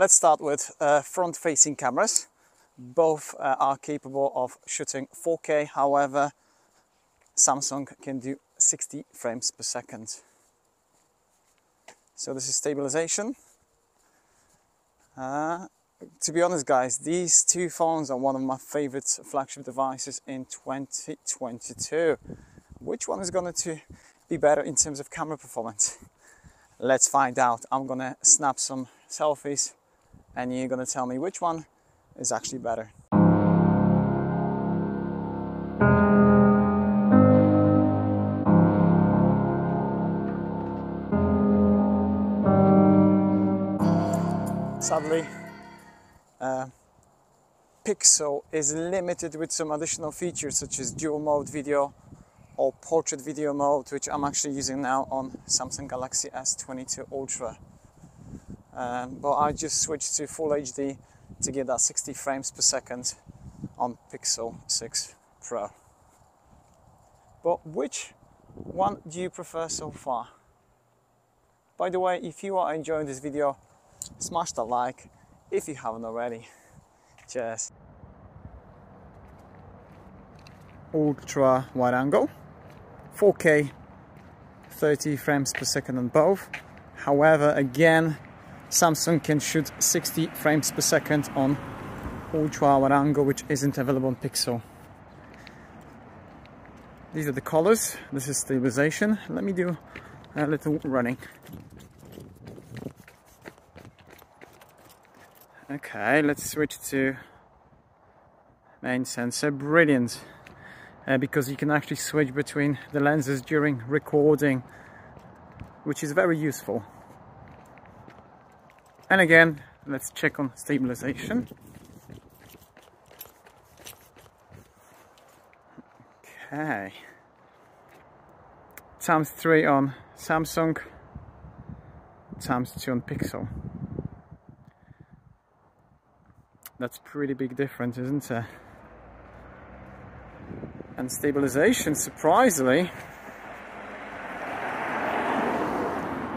Let's start with uh, front-facing cameras. Both uh, are capable of shooting 4K, however, Samsung can do 60 frames per second. So this is stabilization. Uh, to be honest guys, these two phones are one of my favorite flagship devices in 2022. Which one is going to be better in terms of camera performance? Let's find out. I'm gonna snap some selfies and you're gonna tell me which one is actually better. Sadly, uh, Pixel is limited with some additional features such as dual mode video or portrait video mode, which I'm actually using now on Samsung Galaxy S22 Ultra. Um, but I just switched to Full HD to get that 60 frames per second on Pixel 6 Pro. But which one do you prefer so far? By the way, if you are enjoying this video, smash that like if you haven't already. Cheers. Ultra wide angle, 4K, 30 frames per second on both. However, again, Samsung can shoot 60 frames per second on ultra wide angle, which isn't available on Pixel. These are the colors. This is stabilization. Let me do a little running. Okay, let's switch to main sensor. Brilliant. Uh, because you can actually switch between the lenses during recording, which is very useful. And again, let's check on stabilization. Okay. Times 3 on Samsung, times 2 on Pixel. That's pretty big difference, isn't it? And stabilization, surprisingly,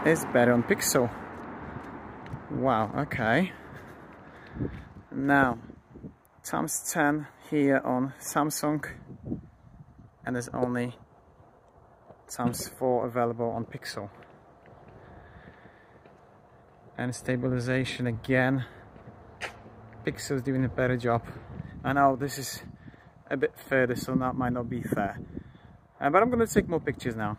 is better on Pixel. Wow, okay. Now, times 10 here on Samsung and there's only times 4 available on Pixel. And stabilization again, Pixel's doing a better job. I know this is a bit further so that might not be fair. Uh, but I'm gonna take more pictures now.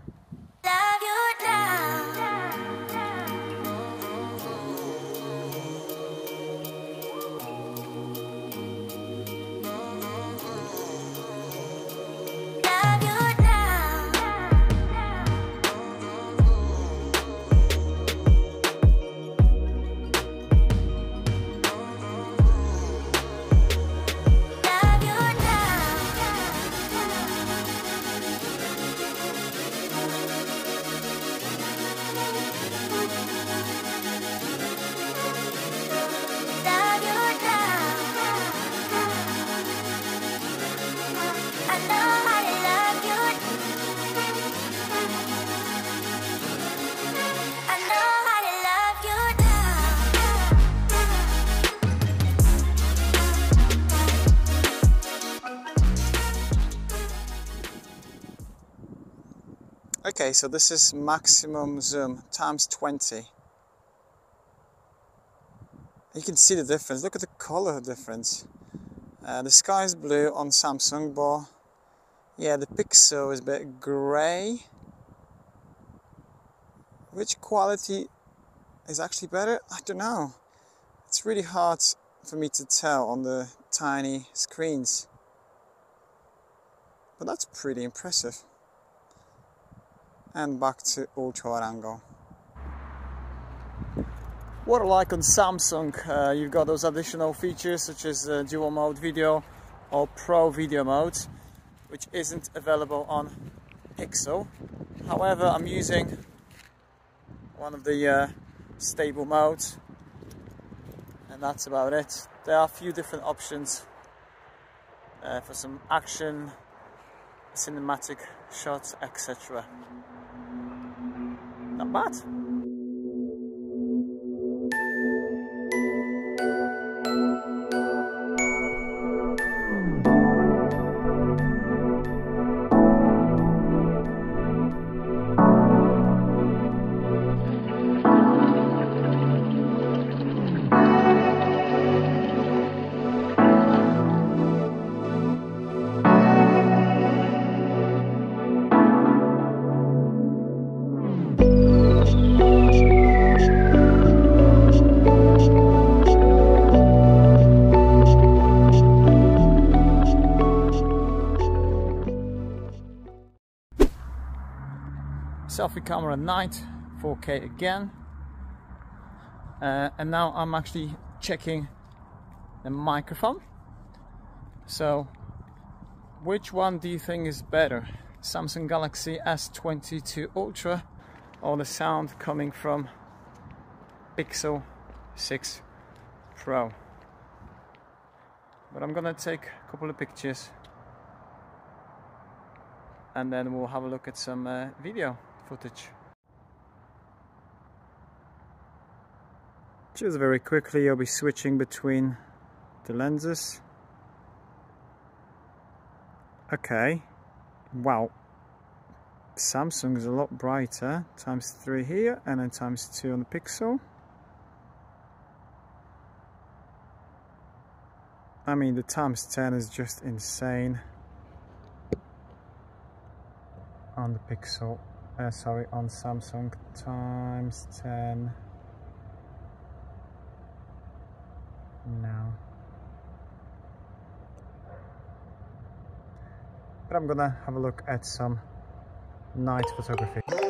Okay, so this is maximum zoom times 20. You can see the difference. Look at the color difference. Uh, the sky is blue on Samsung, but yeah, the pixel is a bit gray. Which quality is actually better? I don't know. It's really hard for me to tell on the tiny screens. But that's pretty impressive and back to ultra wide angle. What like on Samsung, uh, you've got those additional features such as uh, dual mode video or pro video mode, which isn't available on Pixel. However, I'm using one of the uh, stable modes and that's about it. There are a few different options uh, for some action, cinematic shots, etc. Not. Selfie camera night 4k again. Uh, and now I'm actually checking the microphone. So which one do you think is better? Samsung Galaxy S22 Ultra or the sound coming from Pixel 6 Pro? But I'm gonna take a couple of pictures and then we'll have a look at some uh, video footage. Just very quickly I'll be switching between the lenses. Okay, wow, Samsung is a lot brighter, times 3 here and then times 2 on the Pixel. I mean the times 10 is just insane on the Pixel, uh, sorry, on Samsung times 10 now. But I'm gonna have a look at some night photography.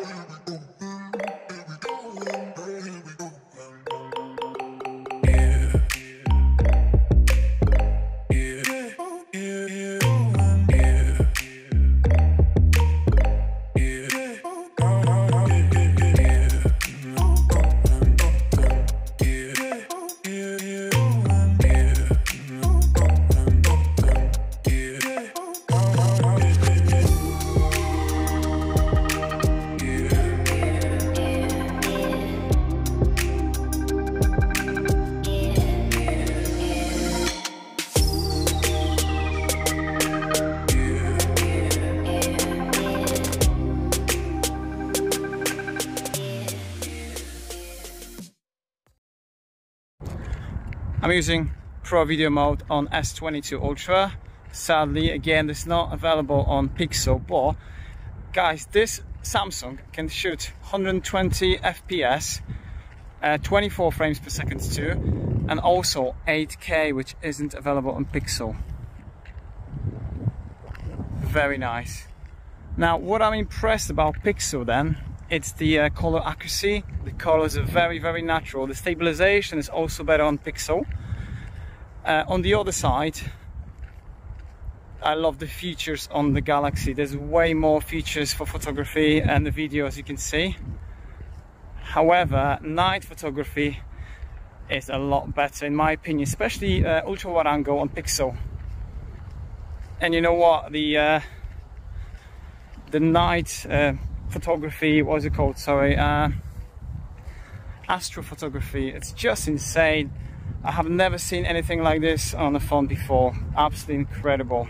I'm using Pro Video mode on S22 Ultra. Sadly, again, it's not available on Pixel, but guys, this Samsung can shoot 120 FPS, uh, 24 frames per second too, and also 8K, which isn't available on Pixel. Very nice. Now, what I'm impressed about Pixel then, it's the uh, color accuracy. The colors are very, very natural. The stabilization is also better on Pixel. Uh, on the other side, I love the features on the Galaxy. There's way more features for photography and the video as you can see. However, night photography is a lot better in my opinion, especially uh, ultra wide angle on Pixel. And you know what? The uh, the night photography, what's it called? Sorry, uh, astrophotography. It's just insane. I have never seen anything like this on a phone before. Absolutely incredible.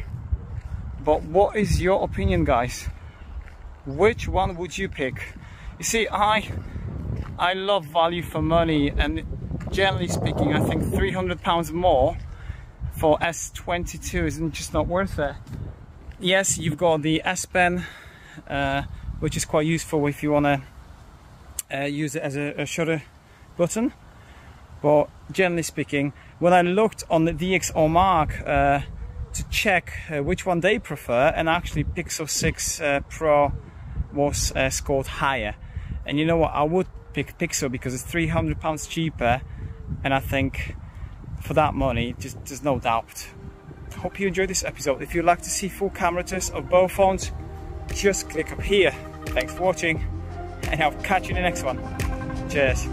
But what is your opinion, guys? Which one would you pick? You see, I I love value for money, and generally speaking, I think 300 pounds more for S22 isn't just not worth it. Yes, you've got the S Pen uh, which is quite useful if you want to uh, use it as a, a, shutter button. But generally speaking, when I looked on the DxO Mark uh, to check uh, which one they prefer, and actually Pixel 6 uh, Pro was uh, scored higher. And you know what? I would pick Pixel because it's 300 pounds cheaper, and I think for that money, just there's no doubt. Hope you enjoyed this episode. If you'd like to see full camera tests of both phones, just click up here. Thanks for watching and I'll catch you in the next one. Cheers.